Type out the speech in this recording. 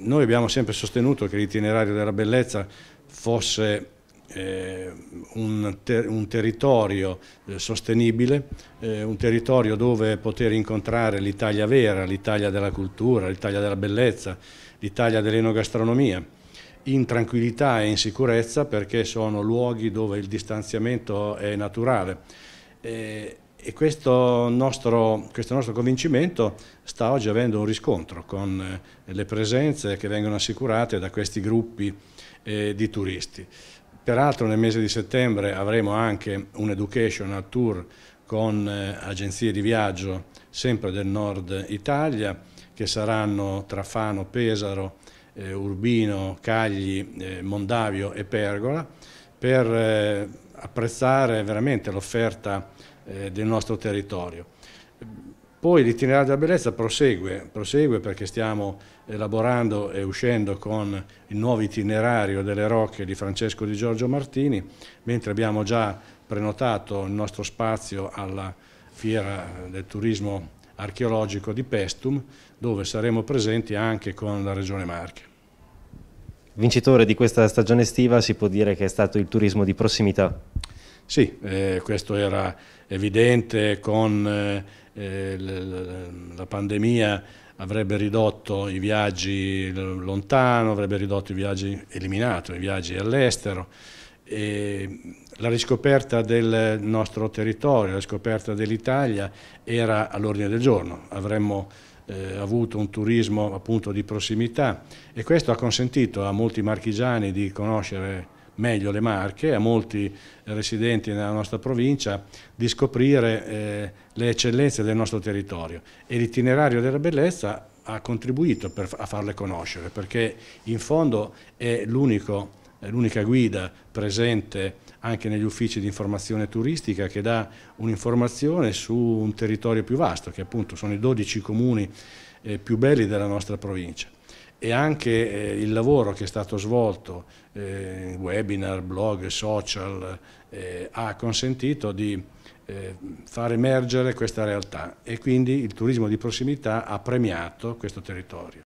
Noi abbiamo sempre sostenuto che l'itinerario della bellezza fosse eh, un, ter un, territorio eh, sostenibile, eh, un territorio dove poter incontrare l'Italia vera, l'Italia della cultura, l'Italia della bellezza, l'Italia dell'enogastronomia, in tranquillità e in sicurezza perché sono luoghi dove il distanziamento è naturale. E questo nostro, questo nostro, convincimento sta oggi avendo un riscontro con eh, le presenze che vengono assicurate da questi gruppi eh, di turisti. Peraltro nel mese di settembre avremo anche un educational tour con eh, agenzie di viaggio sempre del nord Italia che saranno Trafano, Pesaro, eh, Urbino, Cagli, eh, Mondavio e Pergola per eh, apprezzare veramente l'offerta eh, del nostro territorio. Poi l'itinerario della bellezza prosegue, prosegue perché stiamo elaborando e uscendo con il nuovo itinerario delle rocche di Francesco Di Giorgio Martini, mentre abbiamo già prenotato il nostro spazio alla fiera del turismo archeologico di Pestum, dove saremo presenti anche con la Regione Marche. Vincitore di questa stagione estiva si può dire che è stato il turismo di prossimità? Sì, eh, questo era evidente con eh, la pandemia avrebbe ridotto i viaggi lontano, avrebbe ridotto i viaggi, eliminato i viaggi all'estero. La riscoperta del nostro territorio, la riscoperta dell'Italia era all'ordine del giorno. Avremmo eh, avuto un turismo appunto di prossimità. E questo ha consentito a molti marchigiani di conoscere meglio le Marche, a molti residenti nella nostra provincia di scoprire eh, le eccellenze del nostro territorio. E l'itinerario della bellezza ha contribuito per, a farle conoscere perché in fondo è l'unica guida presente anche negli uffici di informazione turistica che dà un'informazione su un territorio più vasto, che appunto sono i 12 comuni eh, più belli della nostra provincia. E anche eh, il lavoro che è stato svolto, eh, webinar, blog, social, eh, ha consentito di eh, far emergere questa realtà e quindi il turismo di prossimità ha premiato questo territorio.